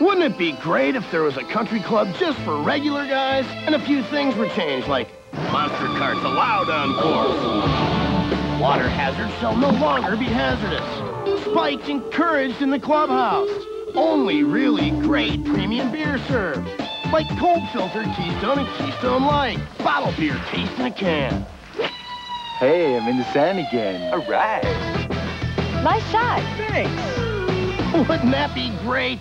Wouldn't it be great if there was a country club just for regular guys? And a few things were changed, like monster carts allowed on course. Water hazards shall no longer be hazardous. Spikes encouraged in the clubhouse. Only really great premium beer served. Like cold filtered Keystone and Keystone Light. Bottle beer taste in a can. Hey, I'm in the sand again. All right. Nice shot. Thanks. Wouldn't that be great?